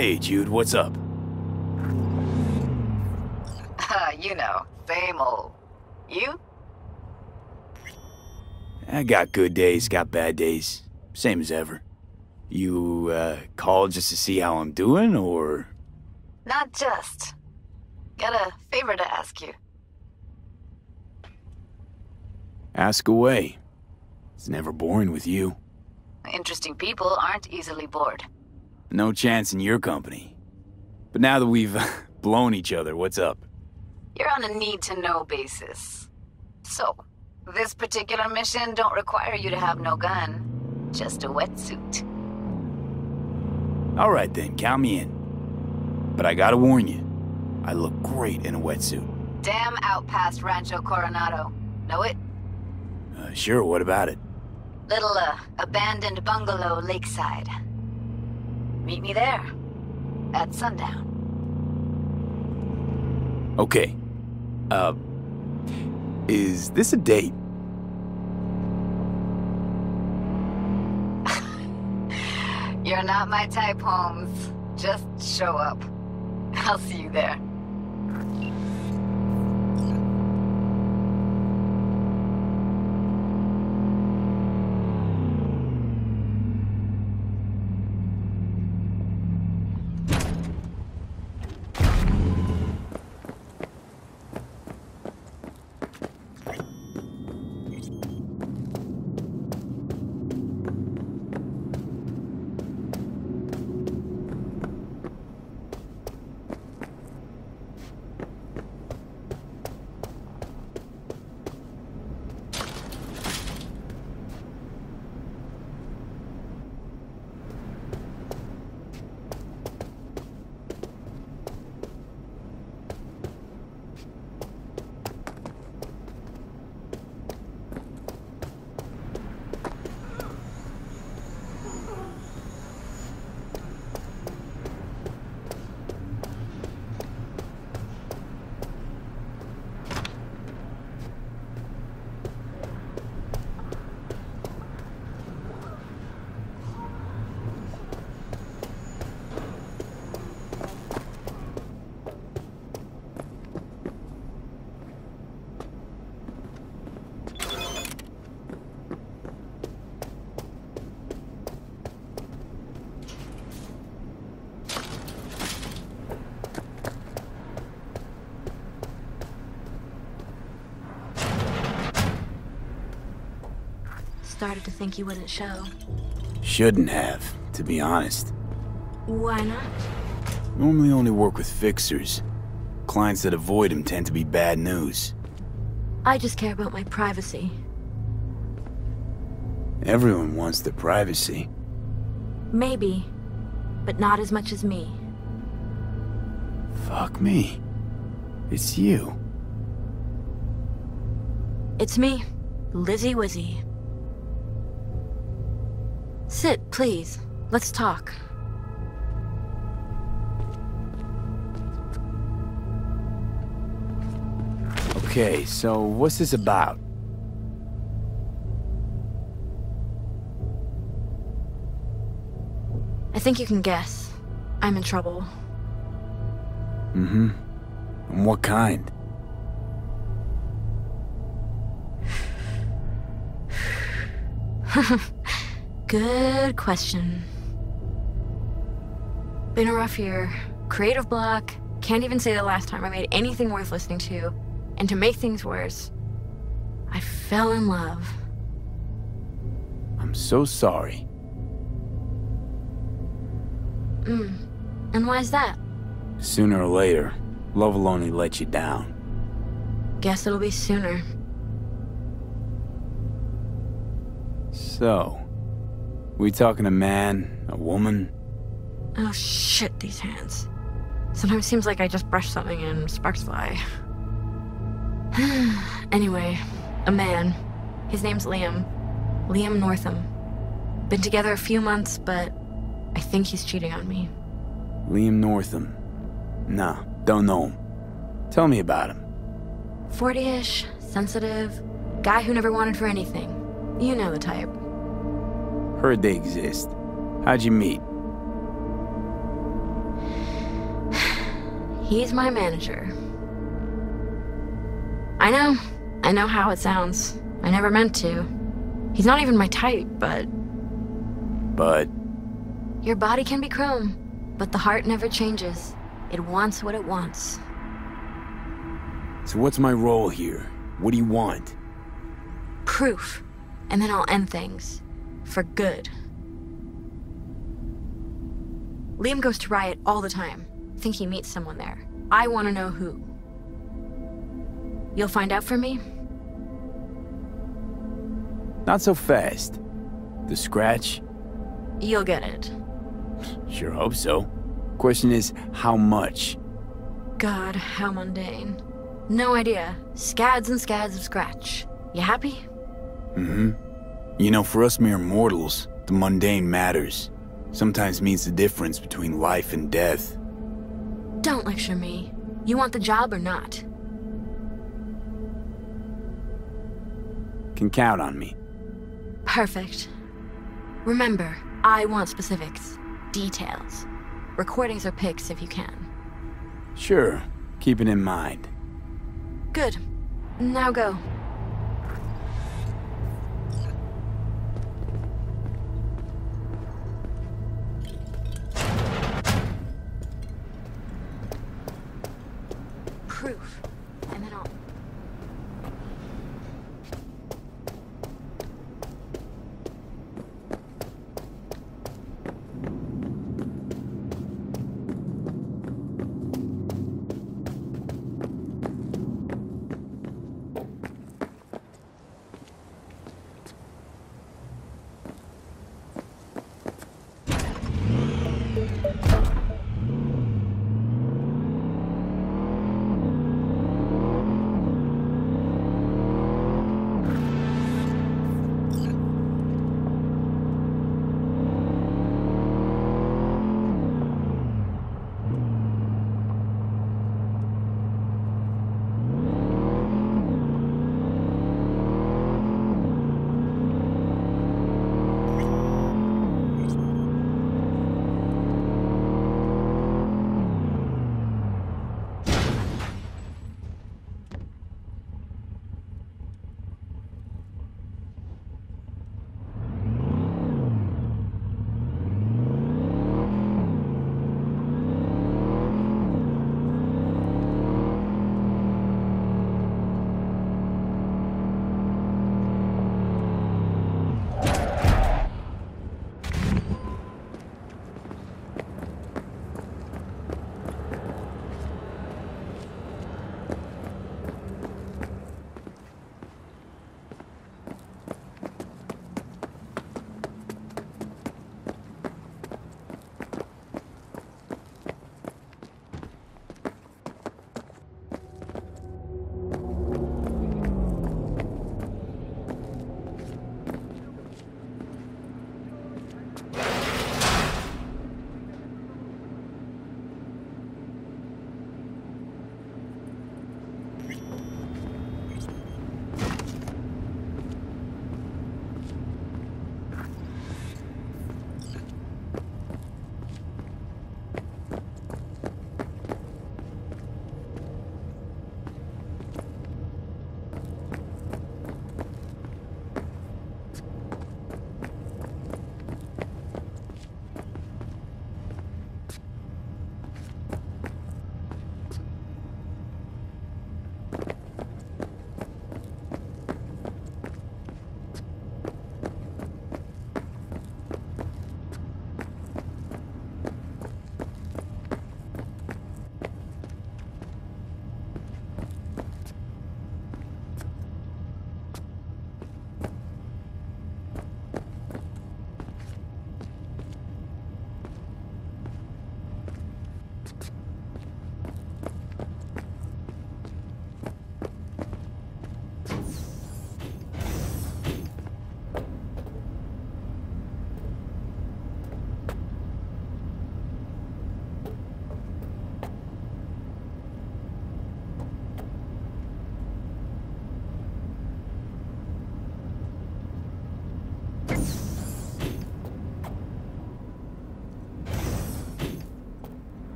Hey, Jude, what's up? you know, same old. You? I got good days, got bad days. Same as ever. You, uh, called just to see how I'm doing, or...? Not just. Got a favor to ask you. Ask away. It's never boring with you. Interesting people aren't easily bored. No chance in your company. But now that we've blown each other, what's up? You're on a need-to-know basis. So, this particular mission don't require you to have no gun. Just a wetsuit. Alright then, count me in. But I gotta warn you, I look great in a wetsuit. Damn out past Rancho Coronado. Know it? Uh, sure, what about it? Little, uh, abandoned bungalow lakeside. Meet me there. At sundown. Okay. Uh... Is this a date? You're not my type, Holmes. Just show up. I'll see you there. Started to think you wouldn't show. Shouldn't have, to be honest. Why not? Normally only work with fixers. Clients that avoid him tend to be bad news. I just care about my privacy. Everyone wants their privacy. Maybe, but not as much as me. Fuck me. It's you. It's me, Lizzy Wizzy. Sit, please. Let's talk. Okay, so what's this about? I think you can guess. I'm in trouble. Mm-hmm. And what kind? Good question. Been a rough year. Creative block. Can't even say the last time I made anything worth listening to. And to make things worse, I fell in love. I'm so sorry. Mm. And why is that? Sooner or later, love will only let you down. Guess it'll be sooner. So, we talking a man, a woman? Oh shit, these hands. Sometimes seems like I just brush something and sparks fly. anyway, a man. His name's Liam. Liam Northam. Been together a few months, but I think he's cheating on me. Liam Northam. Nah, don't know him. Tell me about him. 40 ish, sensitive, guy who never wanted for anything. You know the type. Heard they exist. How'd you meet? He's my manager. I know. I know how it sounds. I never meant to. He's not even my type, but. But. Your body can be chrome, but the heart never changes. It wants what it wants. So, what's my role here? What do you want? Proof. And then I'll end things. For good. Liam goes to Riot all the time. Think he meets someone there. I want to know who. You'll find out for me? Not so fast. The scratch? You'll get it. Sure hope so. Question is, how much? God, how mundane. No idea. Scads and scads of scratch. You happy? Mm-hmm. You know, for us mere mortals, the mundane matters. Sometimes means the difference between life and death. Don't lecture me. You want the job or not? Can count on me. Perfect. Remember, I want specifics. Details. Recordings or pics if you can. Sure. Keep it in mind. Good. Now go.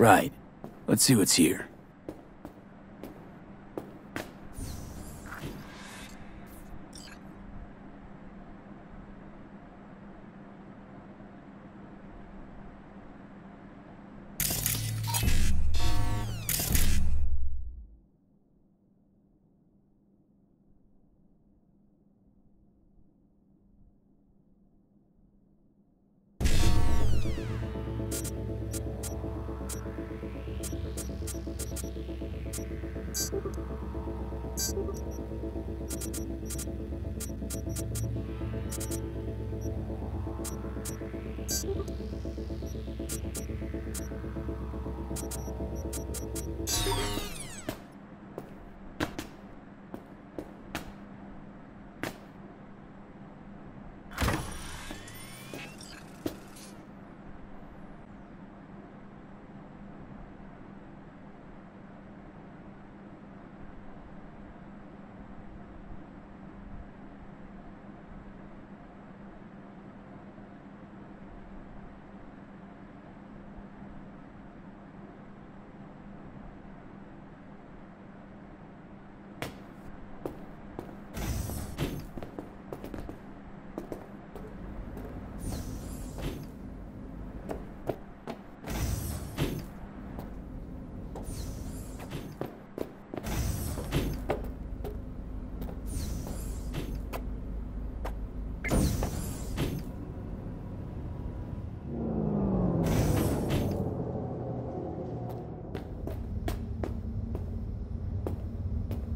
Right. Let's see what's here.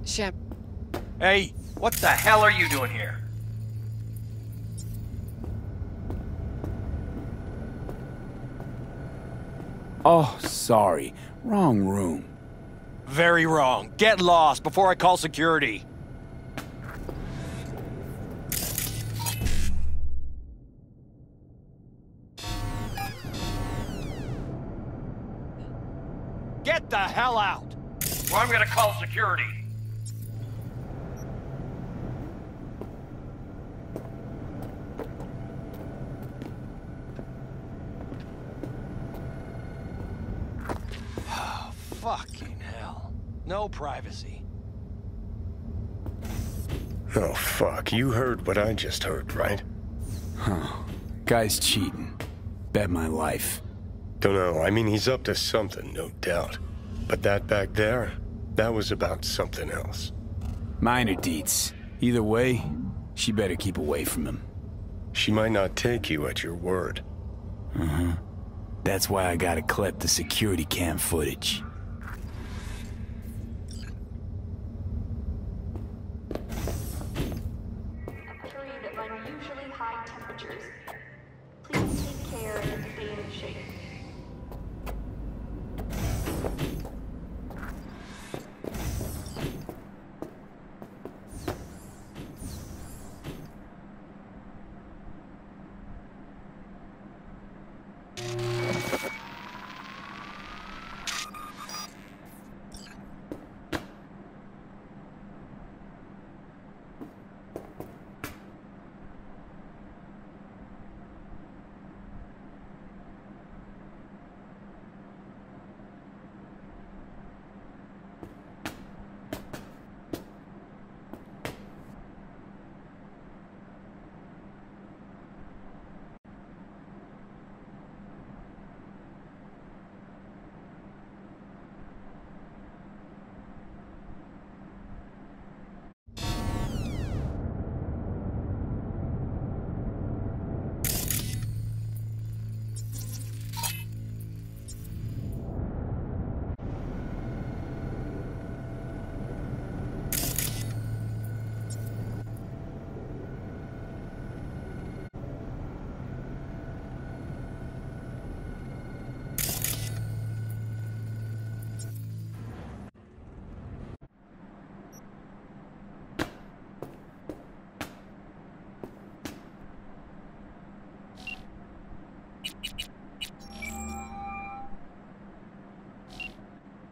Shep, Hey, what the hell are you doing here? Oh, sorry. Wrong room. Very wrong. Get lost before I call security. Get the hell out! Well, I'm gonna call security. Fucking hell. No privacy. Oh, fuck. You heard what I just heard, right? Huh. Guy's cheating. Bet my life. Don't know. I mean, he's up to something, no doubt. But that back there, that was about something else. Minor deets. Either way, she better keep away from him. She might not take you at your word. Uh-huh. That's why I gotta clip the security cam footage.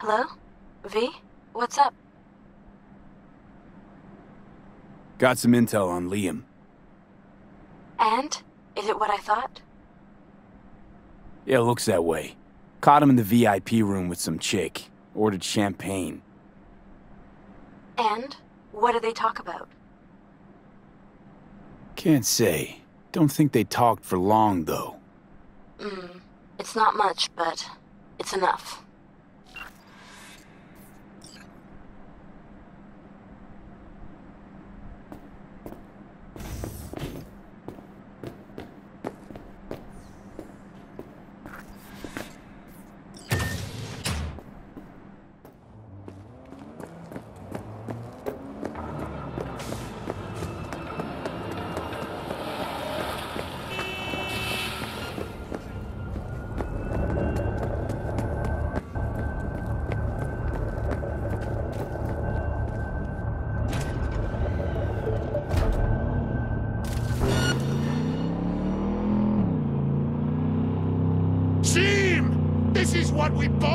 Hello? V? What's up? Got some intel on Liam. And? Is it what I thought? Yeah, looks that way. Caught him in the VIP room with some chick. Ordered champagne. And what did they talk about? Can't say. Don't think they talked for long, though. Mm, it's not much, but it's enough. We bulk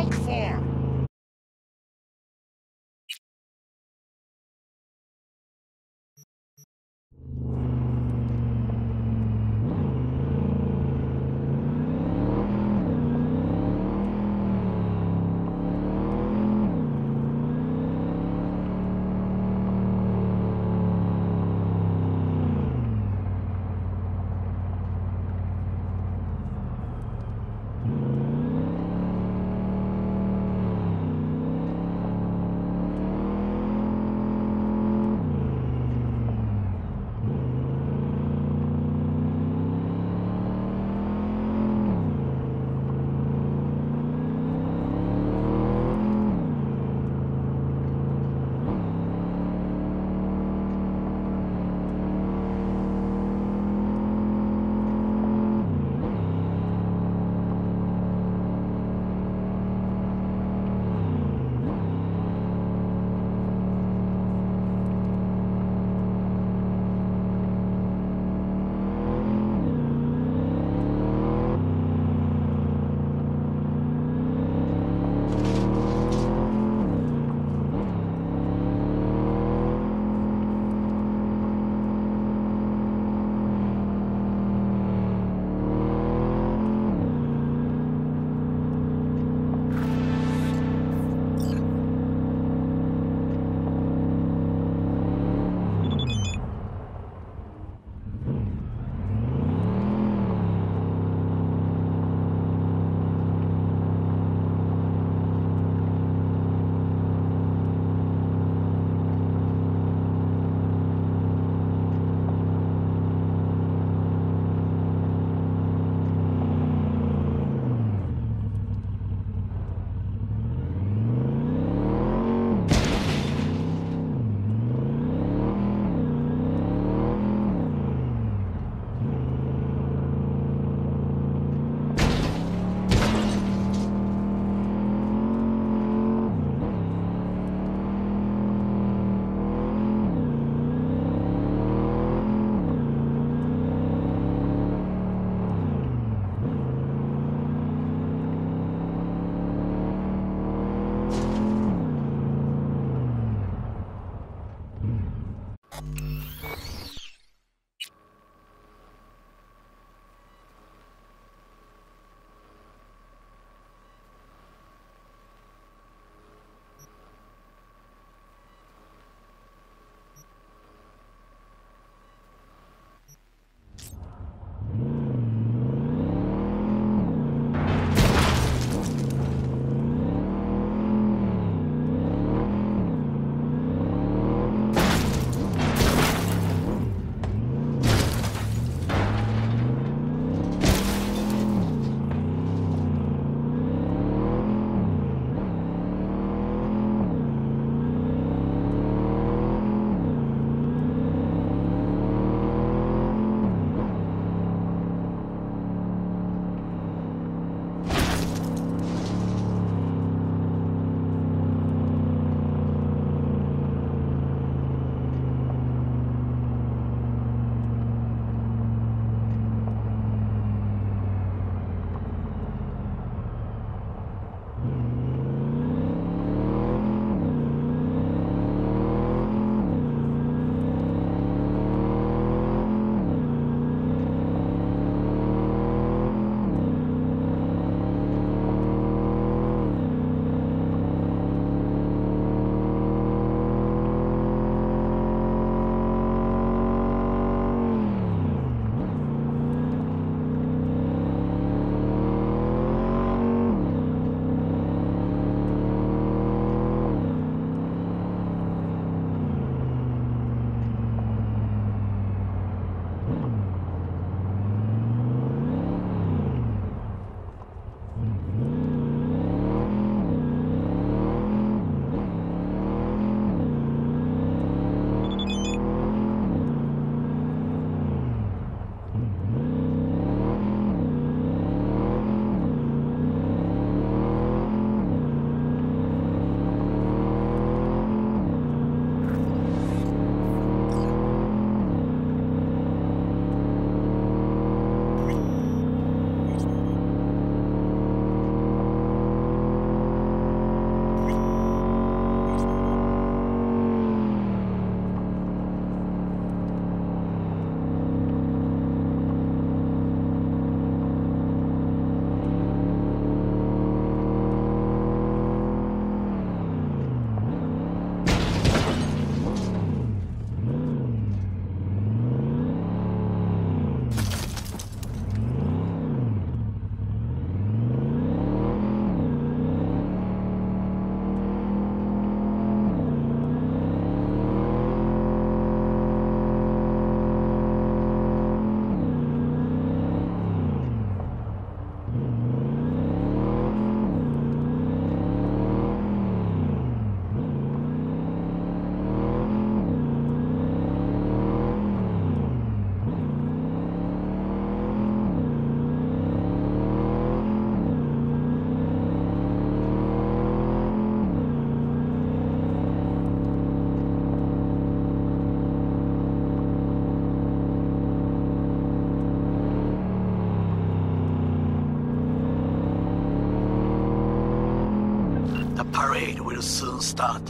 parade will soon start.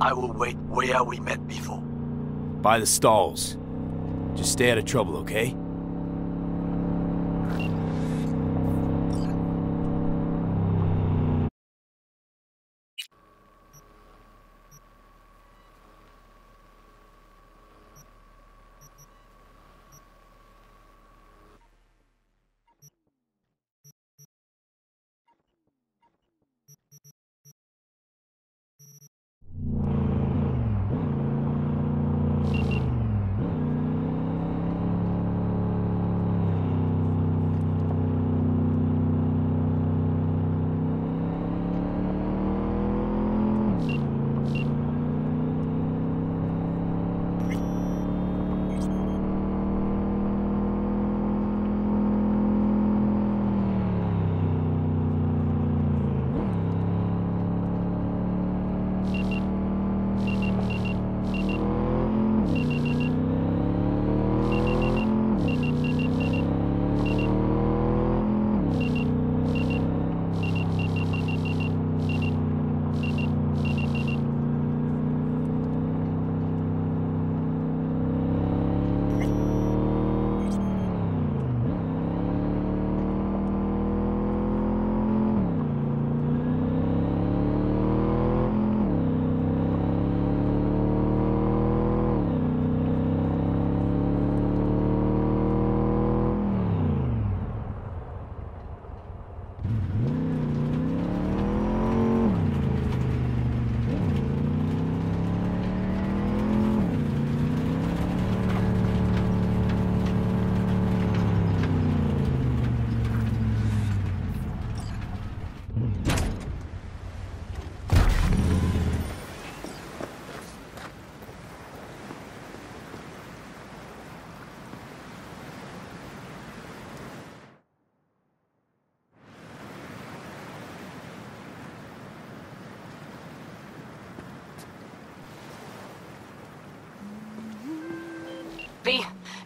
I will wait where we met before. By the stalls. Just stay out of trouble, okay?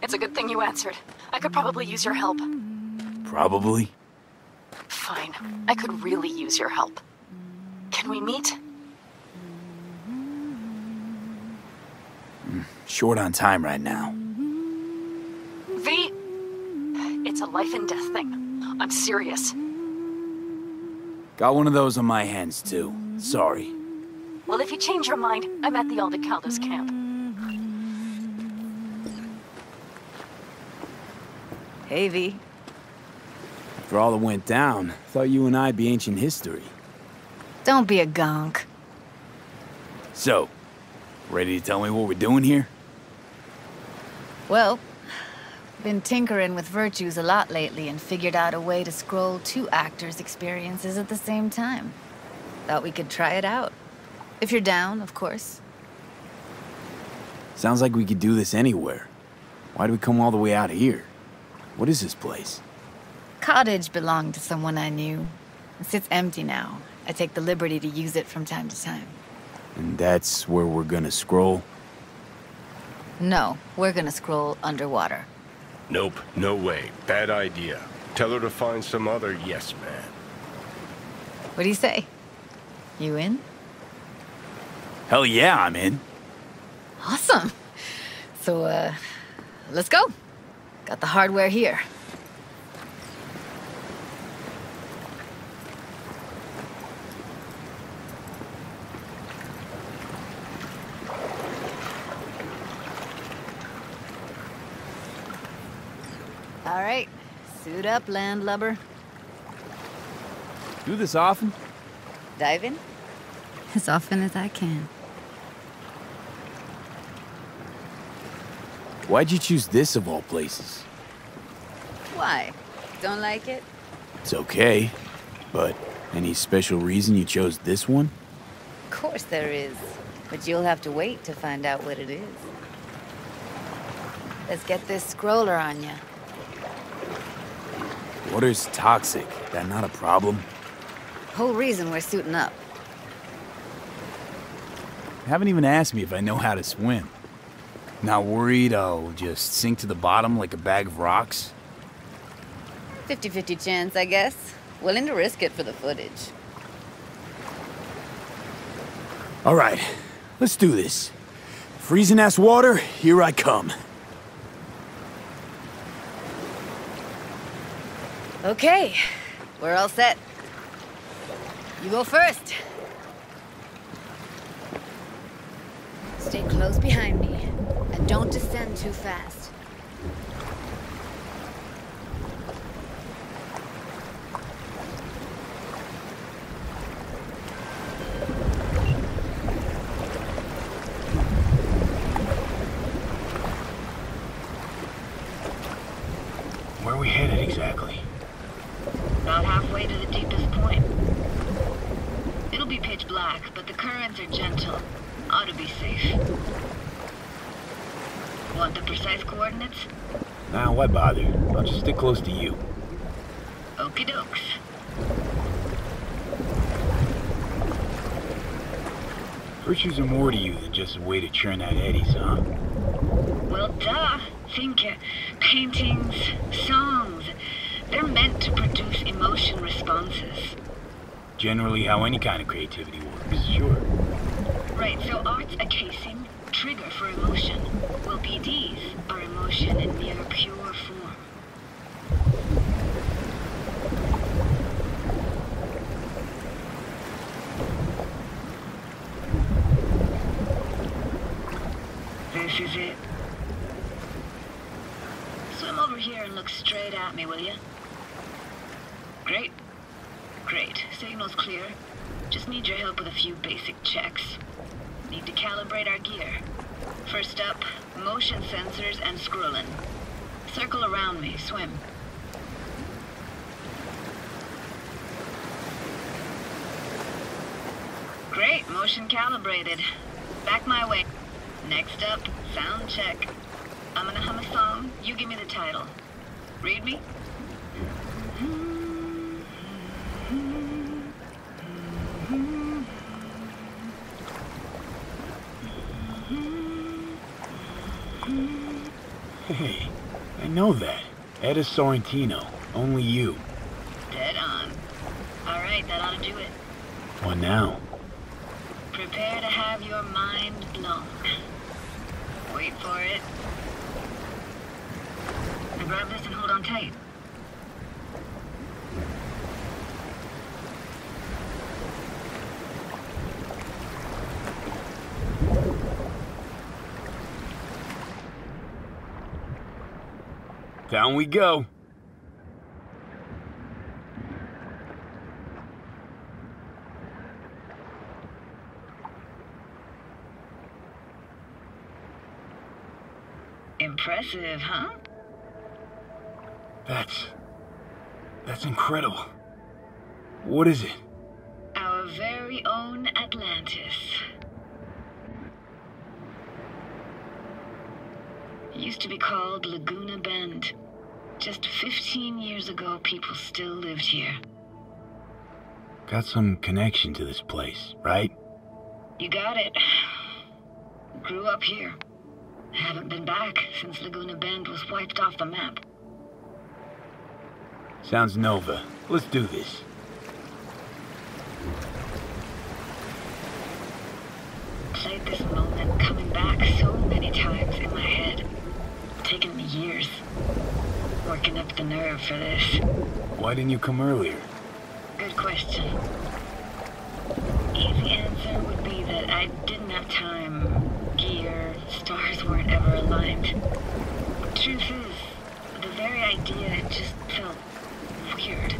It's a good thing you answered. I could probably use your help. Probably. Fine. I could really use your help. Can we meet? Hmm. Short on time right now. V, it's a life and death thing. I'm serious. Got one of those on my hands, too. Sorry. Well, if you change your mind, I'm at the Aldecaldos camp. V. After all that went down, I thought you and I'd be ancient history. Don't be a gonk. So, ready to tell me what we're doing here? Well, been tinkering with virtues a lot lately and figured out a way to scroll two actors' experiences at the same time. Thought we could try it out. If you're down, of course. Sounds like we could do this anywhere. Why'd we come all the way out here? What is this place? Cottage belonged to someone I knew. It sits empty now. I take the liberty to use it from time to time. And that's where we're gonna scroll? No, we're gonna scroll underwater. Nope, no way. Bad idea. Tell her to find some other yes man. What do you say? You in? Hell yeah, I'm in. Awesome. So, uh, let's go. Got the hardware here. All right, suit up, landlubber. Do this often? Dive in? As often as I can. Why'd you choose this of all places? Why? Don't like it? It's okay, but any special reason you chose this one? Of course there is. But you'll have to wait to find out what it is. Let's get this scroller on ya. Water's toxic. That not a problem? Whole reason we're suiting up. Haven't even asked me if I know how to swim. Not worried I'll just sink to the bottom like a bag of rocks? 50 50 chance, I guess. Willing to risk it for the footage. All right, let's do this. Freezing ass water, here I come. Okay, we're all set. You go first. Stay close behind me, don't descend too fast. Where are we headed exactly? About halfway to the deepest point. It'll be pitch black, but the currents are gentle. Ought to be safe. Want the precise coordinates? Nah, why bother? I'll just stick close to you. Okie dokes. Virtues are more to you than just a way to churn out eddies, huh? Well, duh. Think uh, paintings, songs. They're meant to produce emotion responses. Generally how any kind of creativity works, sure. Right, so art's a casing, trigger for emotion. Well, BDs are emotion in near pure form. This is it. Swim over here and look straight at me, will you? Great. Great. Signal's clear. Just need your help with a few basic checks. Need to calibrate our gear. First up, motion sensors and scrolling. Circle around me, swim. Great, motion calibrated. Back my way. Next up, sound check. I'm gonna hum a song, you give me the title. Read me? Hey, I know that. Etta Sorrentino. Only you. Dead on. Alright, that ought to do it. What now? Prepare to have your mind blown. Wait for it. Now grab this and hold on tight. Down we go. Impressive, huh? That's... That's incredible. What is it? Our very own Atlantis. It used to be called Laguna Bend. Just 15 years ago, people still lived here. Got some connection to this place, right? You got it. Grew up here. Haven't been back since Laguna Bend was wiped off the map. Sounds Nova. Let's do this. Played this moment coming back so many times in my head. Taken me years. Working up the nerve for this. Why didn't you come earlier? Good question. Easy answer would be that I didn't have time. Stars weren't ever aligned. Truth is, the very idea just felt weird.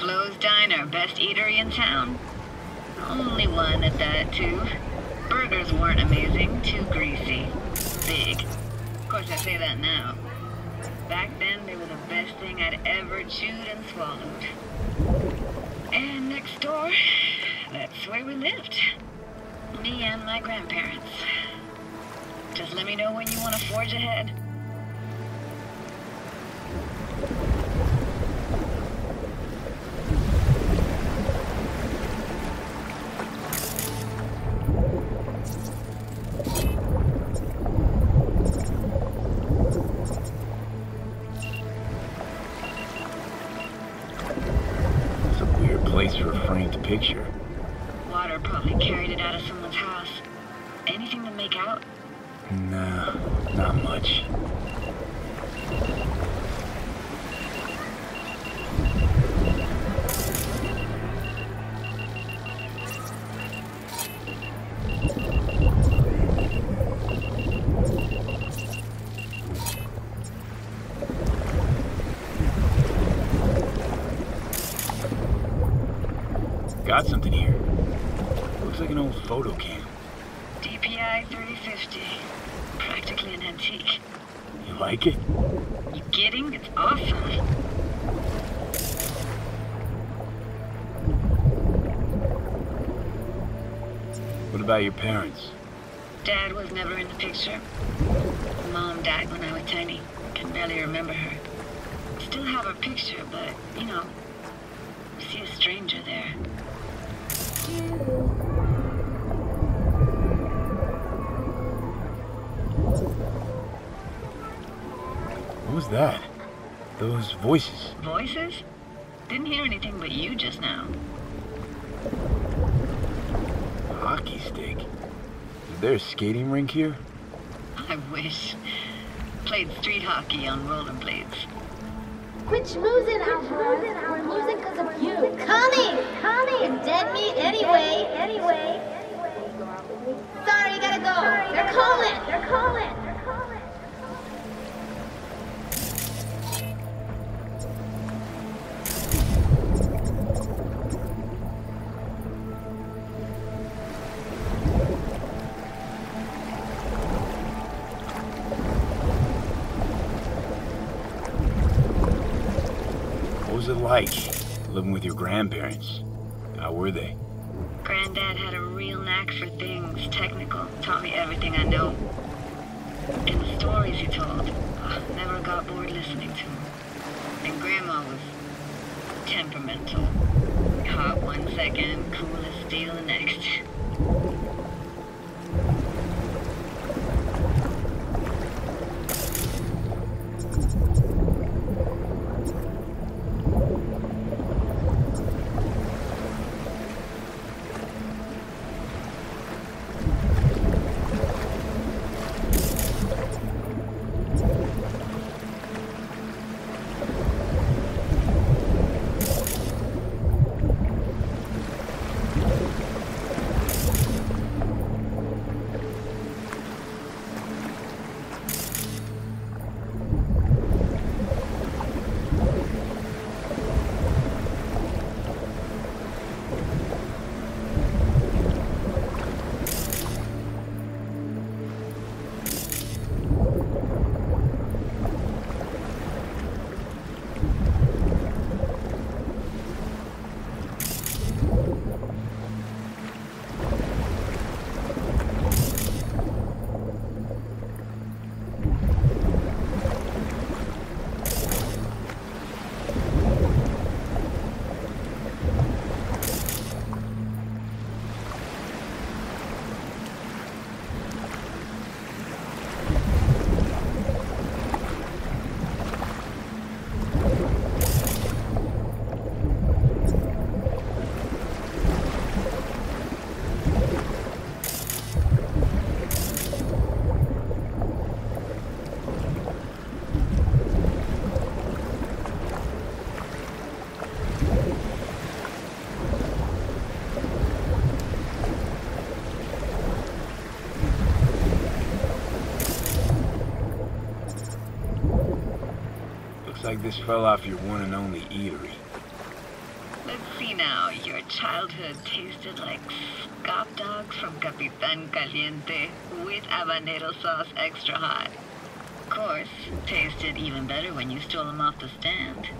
Flo's Diner, best eatery in town. Only one at that, too. Burgers weren't amazing, too greasy. Big. Of course, I say that now. Back then, they were the best thing I'd ever chewed and swallowed. And next door, that's where we lived. Me and my grandparents. Just let me know when you want to forge ahead. Got something here. Looks like an old photo cam. DPI 350. Practically an antique. You like it? You kidding? It's awesome. What about your parents? Dad was never in the picture. Mom died when I was tiny. Can barely remember her. Still have her picture, but, you know, see a stranger was that? Those voices. Voices? Didn't hear anything but you just now. Hockey stick. Is there a skating rink here? I wish. Played street hockey on rollerblades. Quit schmoozing, Alvarez. We're losing because of you. Coming! Coming! Dead meat anyway. Anyway. It like living with your grandparents? How were they? Granddad had a real knack for things technical. Taught me everything I know. And the stories he told, ah, never got bored listening to him. And Grandma was temperamental. Hot one second, cool as steel the next. This fell off your one and only eatery. Let's see now. Your childhood tasted like scop dogs from Capitan Caliente with habanero sauce extra hot. Of course, tasted even better when you stole them off the stand.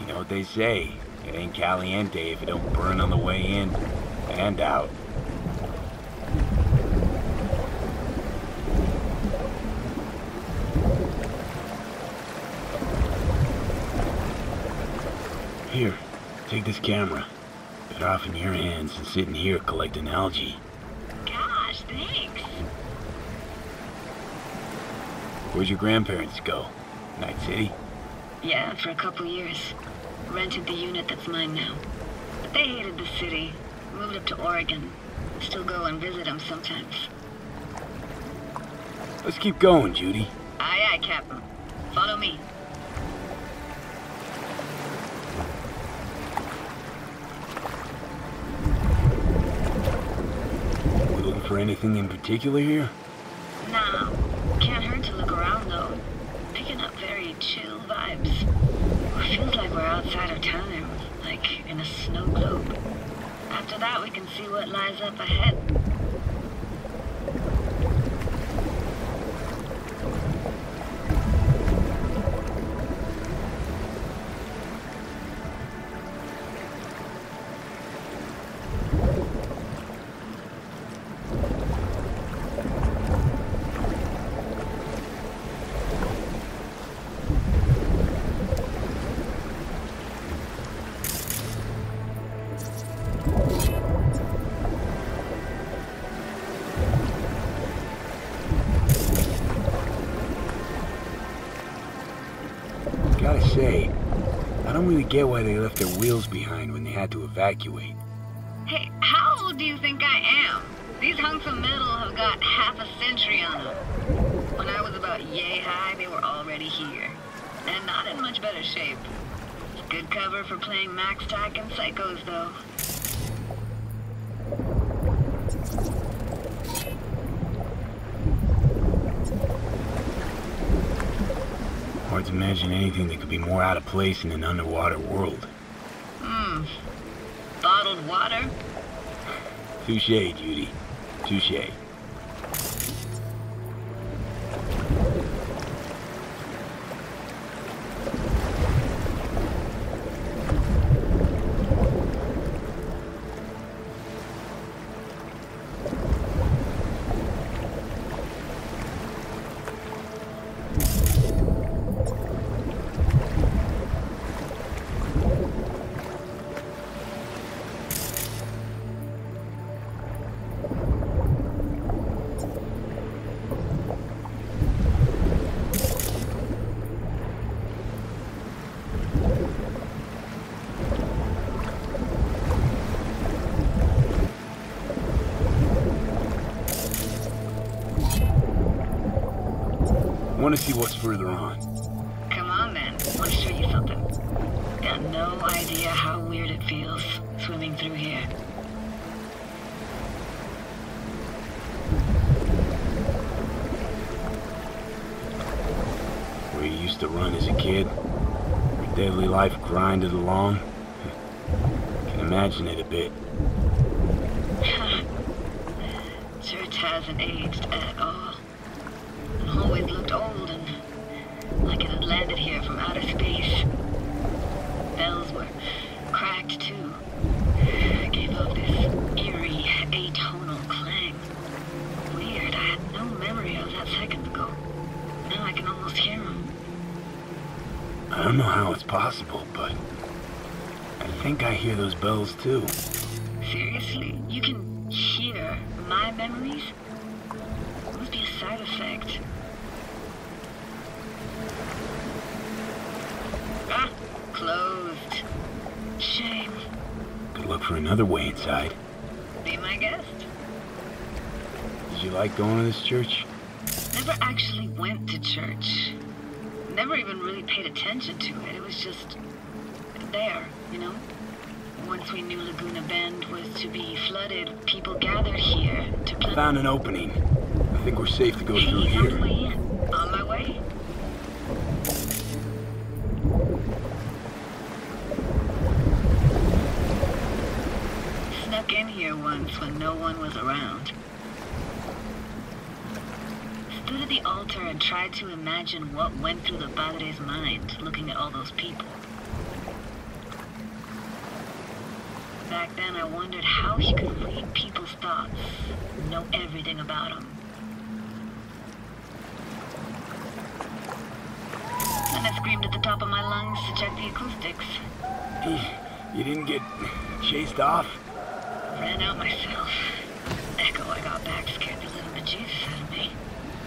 You know what they say. It ain't caliente if it don't burn on the way in and out. Here, take this camera. Better off in your hands than sitting here collecting algae. Gosh, thanks. Where'd your grandparents go? Night City? Yeah, for a couple years. Rented the unit that's mine now. But they hated the city. Moved up to Oregon. Still go and visit them sometimes. Let's keep going, Judy. Aye, aye, Captain. Follow me. For anything in particular here? Nah, can't hurt to look around though. Picking up very chill vibes. Feels like we're outside of town, like in a snow globe. After that, we can see what lies up ahead. Get why they left their wheels behind when they had to evacuate. Hey, how old do you think I am? These hunks of metal have got half a century on them. When I was about yay high, they were already here. And not in much better shape. Good cover for playing MaxTac and Psychos, though. Imagine anything that could be more out of place in an underwater world. Hmm. Bottled water? Touche, Judy. Touche. Want to see what's further on. Come on then. Want to show you something. Got no idea how weird it feels swimming through here. Where you used to run as a kid. Your daily life grinded along. Can imagine it a bit. Church hasn't aged at all. I hear those bells too. Seriously? You can hear my memories? Must be a side effect. Ah, closed. Shame. Good luck for another way inside. Be my guest. Did you like going to this church? Never actually went to church. Never even really paid attention to it. It was just there, you know? Once we knew Laguna Bend was to be flooded, people gathered here to plan. Found an opening. I think we're safe to go through here. On my way. Snuck in here once when no one was around. Stood at the altar and tried to imagine what went through the Padre's mind looking at all those people. Back then, I wondered how he could read people's thoughts, know everything about them. Then I screamed at the top of my lungs to check the acoustics. You didn't get chased off? Ran out myself. Echo I got back scared the living bejesus out of me.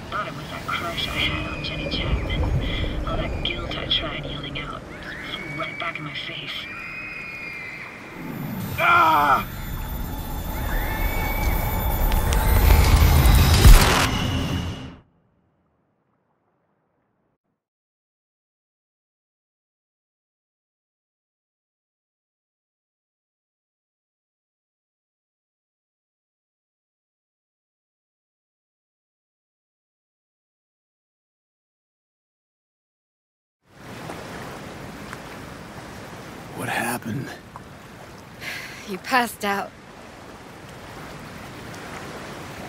Thought it was that crush I had on Jenny Chapman. All that guilt I tried yelling out. Flew right back in my face. What happened? You passed out.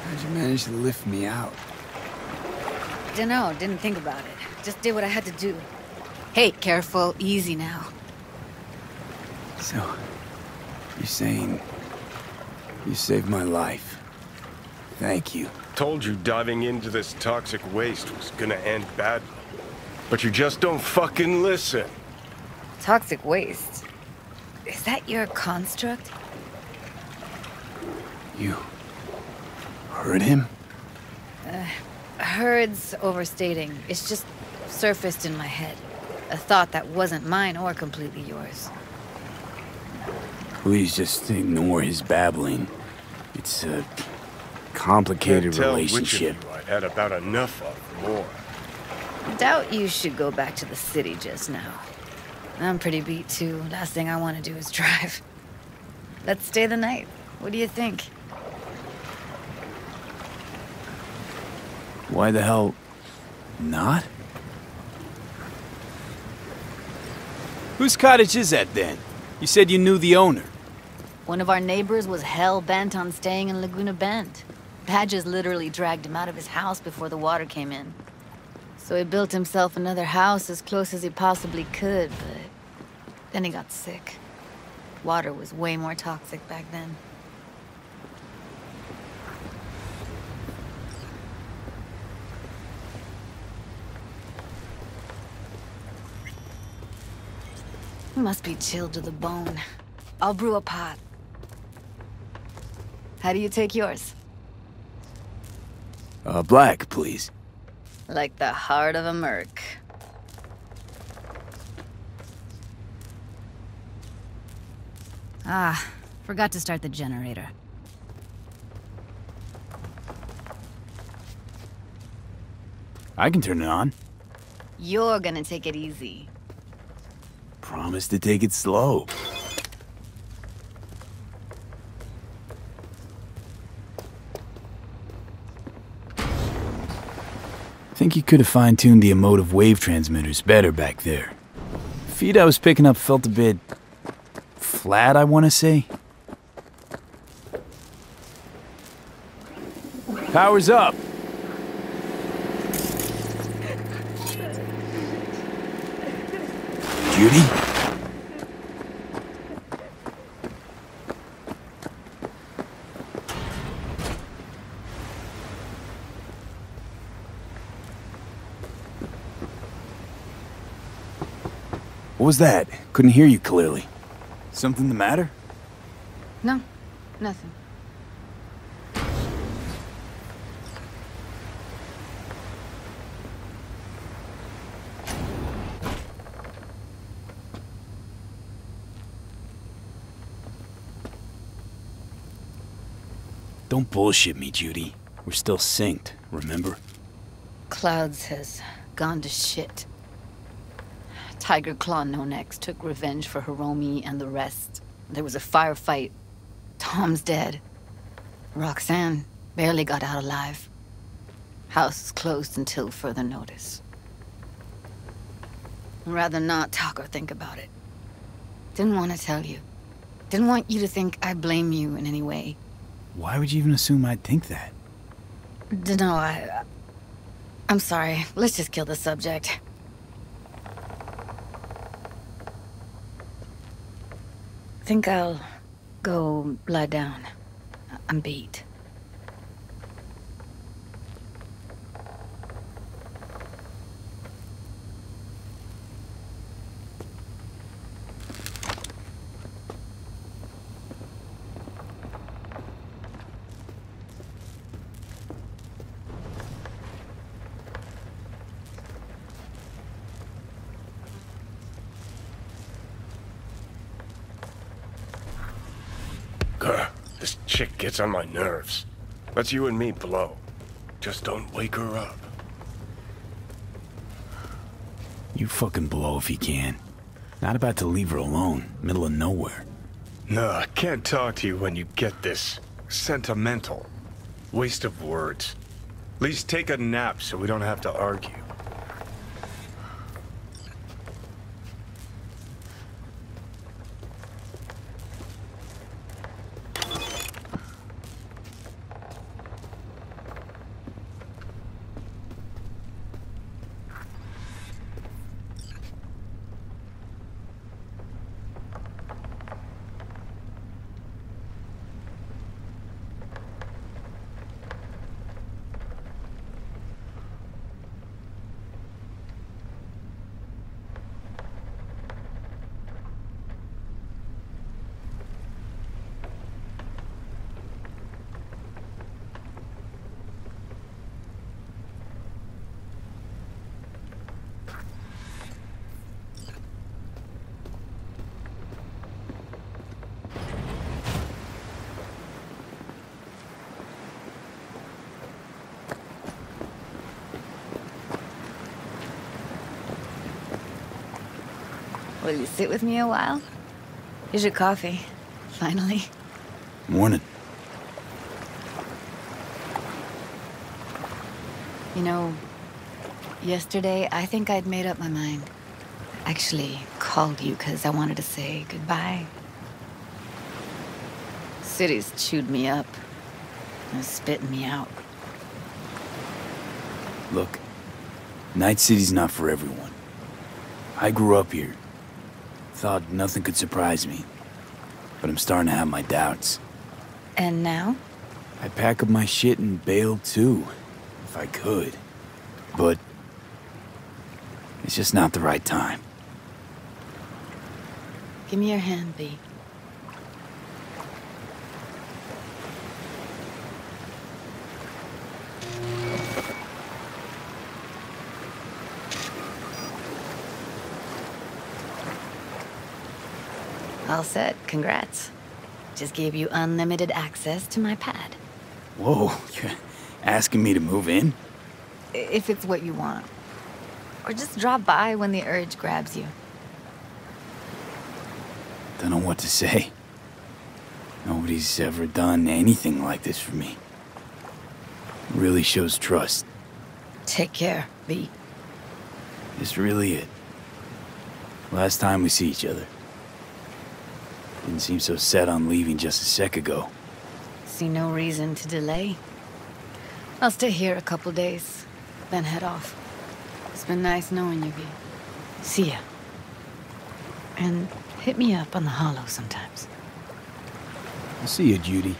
How'd you manage to lift me out? Dunno, didn't think about it. Just did what I had to do. Hey, careful, easy now. So, you're saying you saved my life. Thank you. Told you diving into this toxic waste was gonna end badly. But you just don't fucking listen. Toxic waste. Is that your construct? You heard him? Uh, heard's overstating. It's just surfaced in my head. A thought that wasn't mine or completely yours. Please just ignore his babbling. It's a complicated tell relationship. Which of you I had about enough of more. Doubt you should go back to the city just now. I'm pretty beat too. Last thing I want to do is drive. Let's stay the night. What do you think? Why the hell not? Whose cottage is that then? You said you knew the owner. One of our neighbors was hell bent on staying in Laguna Bend. Badges literally dragged him out of his house before the water came in. So he built himself another house as close as he possibly could, but then he got sick. Water was way more toxic back then. He must be chilled to the bone. I'll brew a pot. How do you take yours? Uh, black, please. Like the heart of a merc. Ah, forgot to start the generator. I can turn it on. You're gonna take it easy. Promise to take it slow. Think you could have fine-tuned the emotive wave transmitters better back there. Feed I was picking up felt a bit... flat, I want to say. Power's up. Judy? What was that? Couldn't hear you clearly. Something the matter? No, nothing. Don't bullshit me, Judy. We're still synced, remember? Clouds has gone to shit. Tyger Claw No Next took revenge for Hiromi and the rest. There was a firefight. Tom's dead. Roxanne barely got out alive. House is closed until further notice. I'd rather not talk or think about it. Didn't want to tell you. Didn't want you to think I blame you in any way. Why would you even assume I'd think that? Dunno, I... I'm sorry. Let's just kill the subject. I think I'll go lie down. I'm beat. Grr, this chick gets on my nerves. Let's you and me blow. Just don't wake her up. You fucking blow if you can. Not about to leave her alone, middle of nowhere. No, I can't talk to you when you get this. Sentimental. Waste of words. At least take a nap so we don't have to argue. Will you sit with me a while? Here's your coffee. Finally. Morning. You know, yesterday I think I'd made up my mind. Actually, called you because I wanted to say goodbye. City's chewed me up. And spitting me out. Look, Night City's not for everyone. I grew up here. Thought nothing could surprise me. But I'm starting to have my doubts. And now? I pack up my shit and bail too, if I could. But it's just not the right time. Give me your hand, B. All set. Congrats. Just gave you unlimited access to my pad. Whoa, you're asking me to move in? If it's what you want. Or just drop by when the urge grabs you. Don't know what to say. Nobody's ever done anything like this for me. Really shows trust. Take care, B. It's really it. Last time we see each other. Didn't seem so set on leaving just a sec ago. See no reason to delay. I'll stay here a couple days, then head off. It's been nice knowing you, B. See ya. And hit me up on the holo sometimes. I'll see you, Judy.